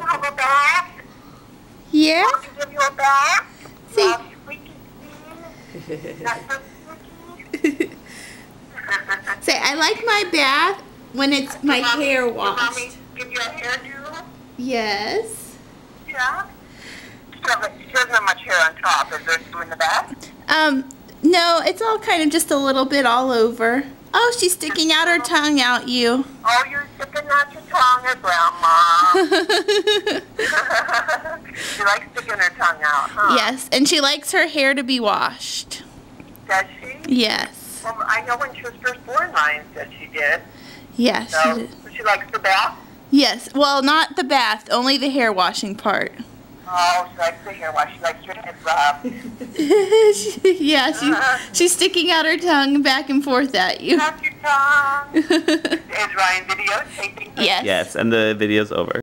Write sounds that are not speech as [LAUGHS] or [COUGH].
Have a bath? To give you a bath? See. [LAUGHS] Say, I like my bath when it's my me- hair washed. to give you a hairdo? Yes. Yeah. She doesn't, have much hair on top. Is there in the? Um, no, it's all kind of just a little bit all over. Oh, she's sticking out her tongue out you. Oh, you're out your tongue at Grandma. [LAUGHS] she likes sticking her tongue out, huh? yes, and she likes her hair to be washed. Does she? Yes. Well, I know when she was first born, Ryan said she did. Yes. So, She, so she likes the bath? yes. Well, not the bath, only the hair washing part. Oh, she likes the hair wash. She likes her head rubbed. [LAUGHS] yeah, she, she's sticking out her tongue back and forth at you. Out your tongue. [LAUGHS] Is Ryan videotaping? yes. Yes, and the video's over.